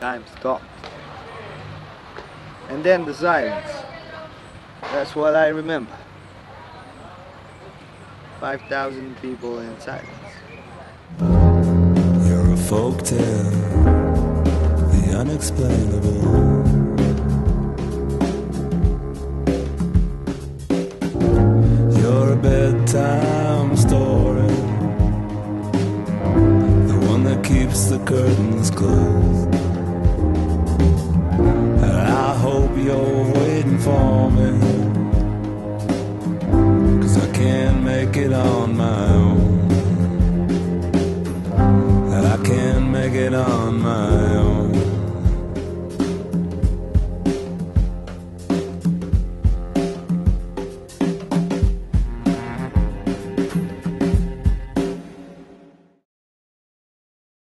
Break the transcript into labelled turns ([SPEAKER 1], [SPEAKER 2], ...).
[SPEAKER 1] Time stopped. And then the silence. That's what I remember. 5,000 people in silence.
[SPEAKER 2] You're a folk tale, the unexplainable. You're a bedtime story, the one that keeps the curtains closed. for me. Cause I can't make it on my own. That I can't make it on my own.